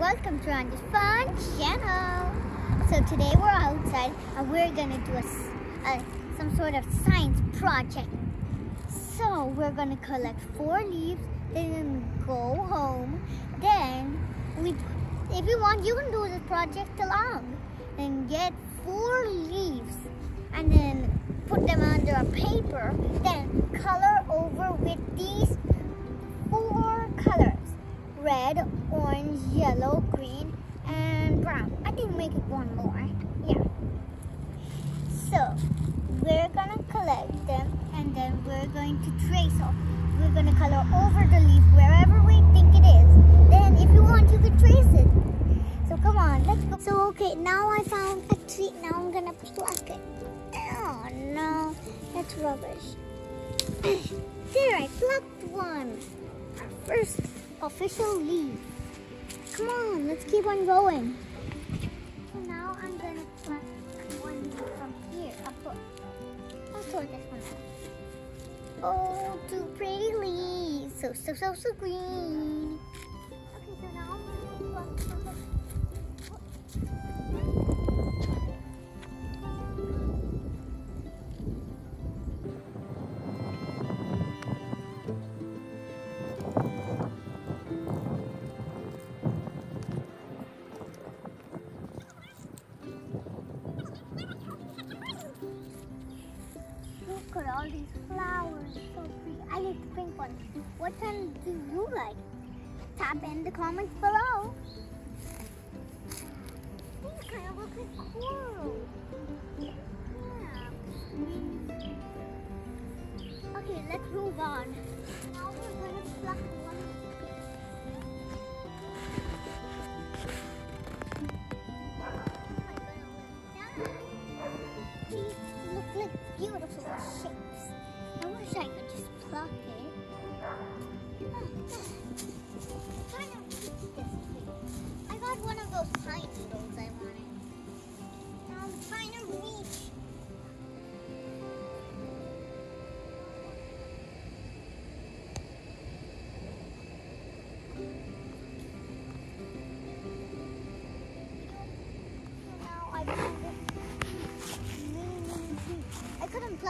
welcome to Ranya's Fun Channel. So today we're outside and we're gonna do a, a, some sort of science project. So we're gonna collect four leaves, then go home. Then we, if you want, you can do this project along and get four leaves and then put them under a paper. Then color over with these four colors red, orange, yellow, green, and brown. I think make it one more. Yeah. So we're gonna collect them and then we're going to trace off. We're gonna color over the leaf wherever we think it is. Then if you want you can trace it. So come on, let's go. So okay, now I found a tree. Now I'm gonna pluck it. Oh no, that's rubbish. there, I plucked one. First official leaf. Come on, let's keep on going. So now I'm gonna one from here. I'll this one out. Oh, two pretty leaves. So, so, so, so green. All these flowers, so pretty. I like the pink one. What one do you like? Tap in the comments below. These kind of look like coral. Yeah. Okay, let's move on. Now we're gonna pluck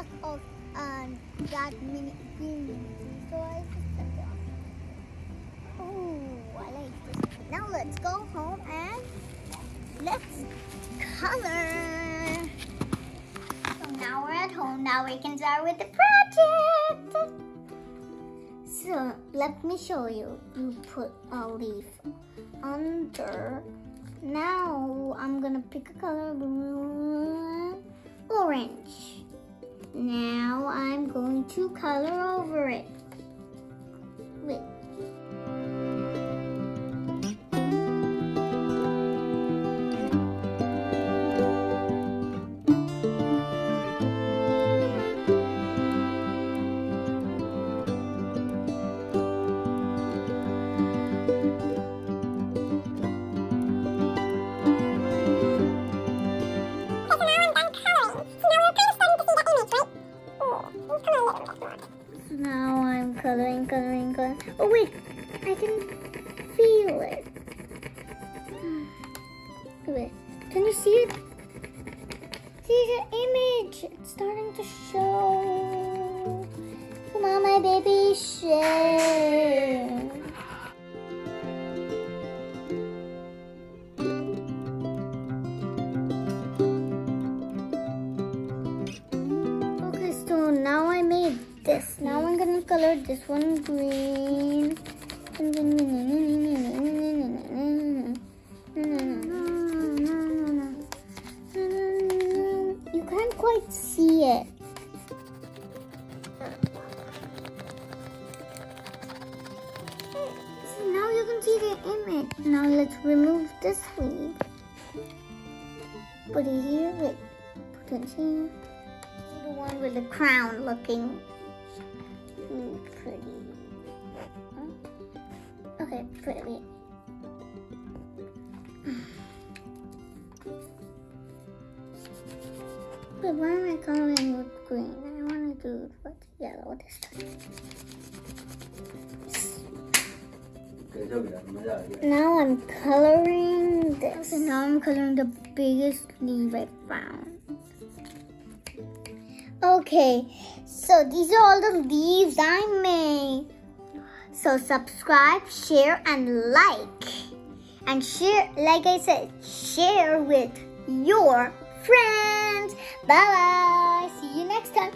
Pluck off um, that mini green. Oh, I like this. Now let's go home and let's color. So now we're at home. Now we can start with the project. So let me show you. You put a leaf under. Now I'm gonna pick a color blue, orange. To color over it. I can feel it. Wait, can you see it? See the image? It's starting to show. Come on, my baby, share. Okay, so now I made this. Now I'm gonna color this one green. You can't quite see it. Now you can see the image. Now let's remove this leaf. Put it here. Wait. Put it here. The one with the crown looking pretty. Okay, pretty. But why am I coloring with green? I want to do it with yellow this time. Now I'm coloring this. And now I'm coloring the biggest leaf I found. Okay, so these are all the leaves I made. So subscribe, share, and like. And share, like I said, share with your friends. Bye bye. See you next time.